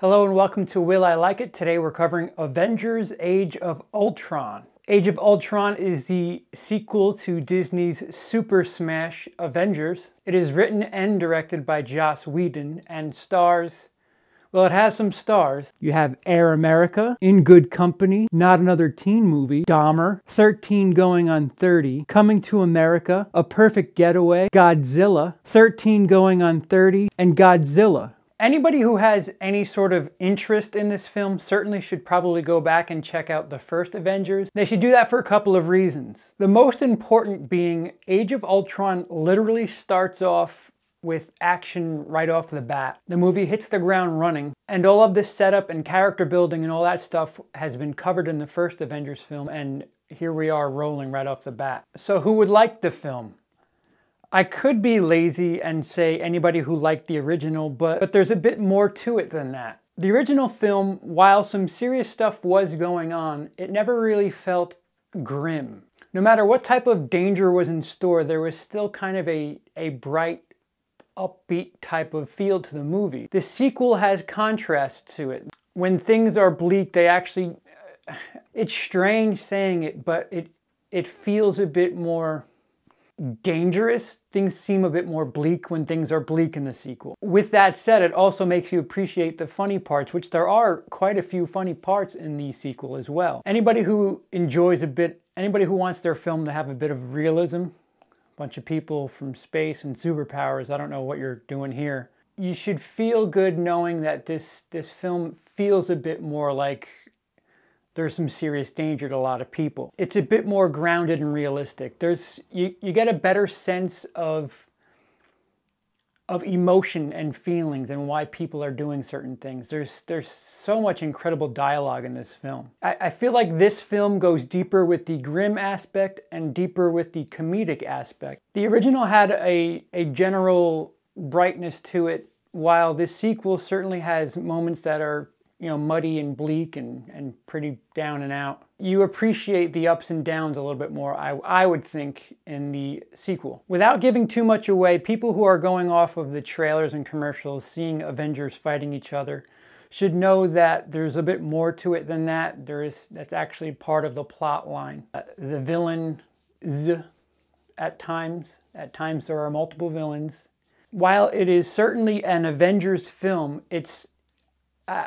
Hello and welcome to Will I Like It. Today we're covering Avengers Age of Ultron. Age of Ultron is the sequel to Disney's Super Smash Avengers. It is written and directed by Joss Whedon and stars well, it has some stars. You have Air America, In Good Company, Not Another Teen Movie, Dahmer, 13 Going on 30, Coming to America, A Perfect Getaway, Godzilla, 13 Going on 30, and Godzilla. Anybody who has any sort of interest in this film certainly should probably go back and check out the first Avengers. They should do that for a couple of reasons. The most important being Age of Ultron literally starts off with action right off the bat. The movie hits the ground running, and all of this setup and character building and all that stuff has been covered in the first Avengers film, and here we are rolling right off the bat. So who would like the film? I could be lazy and say anybody who liked the original, but, but there's a bit more to it than that. The original film, while some serious stuff was going on, it never really felt grim. No matter what type of danger was in store, there was still kind of a, a bright, upbeat type of feel to the movie. The sequel has contrast to it. When things are bleak, they actually, uh, it's strange saying it, but it, it feels a bit more dangerous. Things seem a bit more bleak when things are bleak in the sequel. With that said, it also makes you appreciate the funny parts, which there are quite a few funny parts in the sequel as well. Anybody who enjoys a bit, anybody who wants their film to have a bit of realism, bunch of people from space and superpowers, I don't know what you're doing here. You should feel good knowing that this, this film feels a bit more like there's some serious danger to a lot of people. It's a bit more grounded and realistic. There's you, you get a better sense of of emotion and feelings and why people are doing certain things. There's there's so much incredible dialogue in this film. I, I feel like this film goes deeper with the grim aspect and deeper with the comedic aspect. The original had a, a general brightness to it, while this sequel certainly has moments that are you know, muddy and bleak and, and pretty down and out. You appreciate the ups and downs a little bit more, I, I would think, in the sequel. Without giving too much away, people who are going off of the trailers and commercials, seeing Avengers fighting each other, should know that there's a bit more to it than that. There is that's actually part of the plot line. Uh, the villain Z at times, at times there are multiple villains. While it is certainly an Avengers film, it's uh,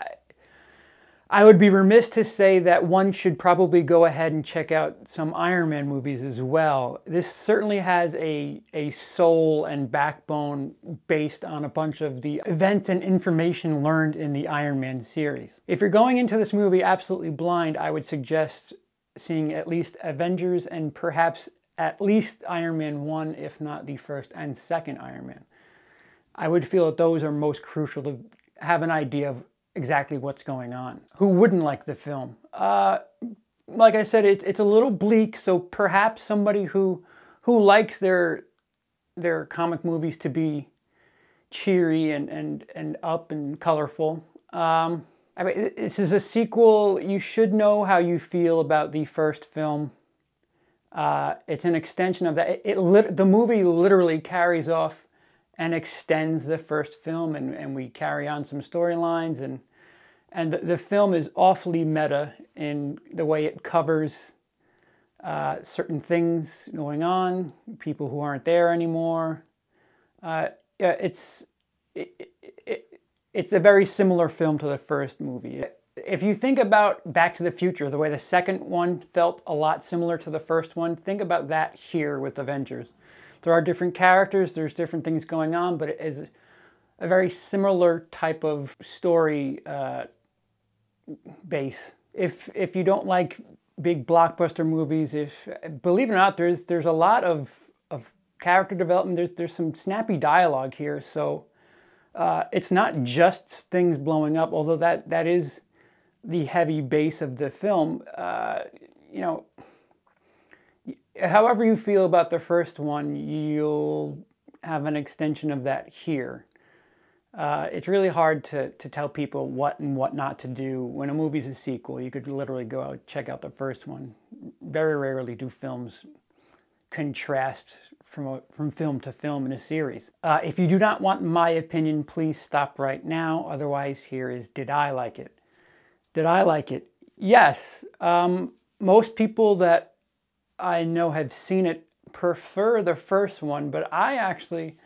I would be remiss to say that one should probably go ahead and check out some Iron Man movies as well. This certainly has a, a soul and backbone based on a bunch of the events and information learned in the Iron Man series. If you're going into this movie absolutely blind, I would suggest seeing at least Avengers and perhaps at least Iron Man 1, if not the first and second Iron Man. I would feel that those are most crucial to have an idea of exactly what's going on. Who wouldn't like the film? Uh, like I said, it's, it's a little bleak, so perhaps somebody who, who likes their, their comic movies to be cheery and, and, and up and colorful. Um, I mean, this is a sequel. You should know how you feel about the first film. Uh, it's an extension of that. It, it the movie literally carries off and extends the first film and, and we carry on some storylines and and the, the, film is awfully meta in the way it covers uh, certain things going on, people who aren't there anymore. Uh, it's it, it, it's a very similar film to the first movie. If you think about Back to the Future, the way the second one felt a lot similar to the first one, think about that here with Avengers. There are different characters, there's different things going on, but it is a very similar type of story uh, base. If, if you don't like big blockbuster movies, if believe it or not, there's, there's a lot of, of character development, there's, there's some snappy dialogue here, so uh, it's not just things blowing up, although that, that is the heavy base of the film. Uh, you know, however you feel about the first one, you'll have an extension of that here. Uh, it's really hard to, to tell people what and what not to do. When a movie's a sequel, you could literally go out check out the first one. Very rarely do films contrast from, a, from film to film in a series. Uh, if you do not want my opinion, please stop right now. Otherwise, here is Did I Like It? Did I like it? Yes. Um, most people that I know have seen it prefer the first one, but I actually,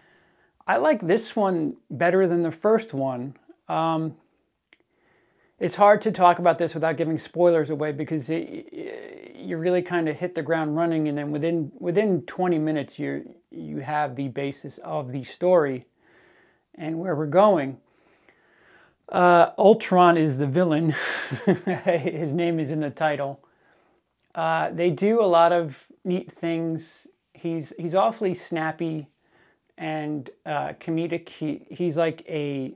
I like this one better than the first one. Um, it's hard to talk about this without giving spoilers away because it, you really kind of hit the ground running, and then within within 20 minutes you you have the basis of the story and where we're going. Uh, Ultron is the villain. His name is in the title. Uh, they do a lot of neat things. He's he's awfully snappy and uh, comedic. He, he's like a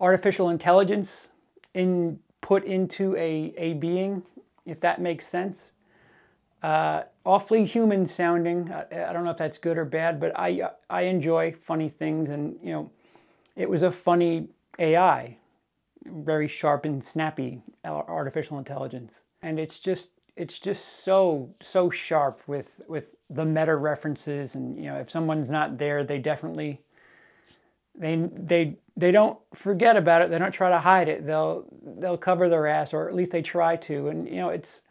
artificial intelligence in put into a, a being, if that makes sense. Uh, awfully human sounding. I, I, don't know if that's good or bad, but I I enjoy funny things, and you know, it was a funny AI, very sharp and snappy artificial intelligence, and it's just it's just so so sharp with with the meta references, and you know, if someone's not there, they definitely they they they don't forget about it. They don't try to hide it. They'll they'll cover their ass, or at least they try to. And you know, it's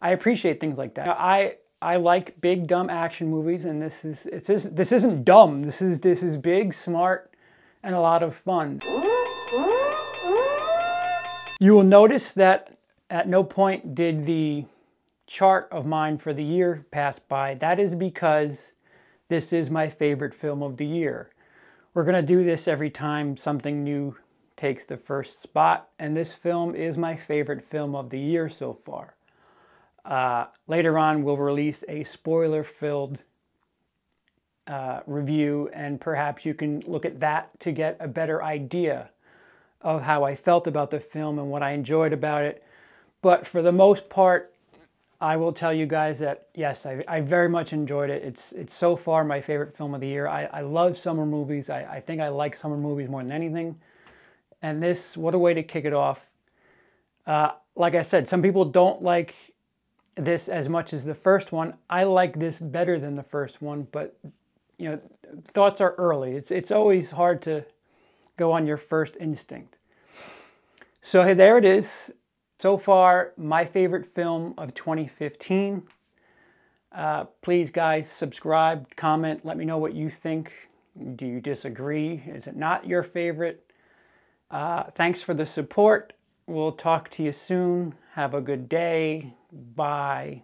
I appreciate things like that. I I like big dumb action movies, and this is it's this, this isn't dumb. This is this is big, smart, and a lot of fun. You will notice that at no point did the chart of mine for the year passed by. That is because this is my favorite film of the year. We're going to do this every time something new takes the first spot, and this film is my favorite film of the year so far. Uh, later on, we'll release a spoiler-filled uh, review, and perhaps you can look at that to get a better idea of how I felt about the film and what I enjoyed about it. But for the most part, I will tell you guys that yes, I, I, very much enjoyed it. It's it's so far my favorite film of the year. I, I love summer movies. I, I think I like summer movies more than anything. And this, what a way to kick it off. Uh, like I said, some people don't like this as much as the first one. I like this better than the first one, but you know, thoughts are early. It's it's always hard to go on your first instinct. So hey, there it is. So far, my favorite film of 2015. Uh, please, guys, subscribe, comment, let me know what you think. Do you disagree? Is it not your favorite? Uh, thanks for the support. We'll talk to you soon. Have a good day. Bye.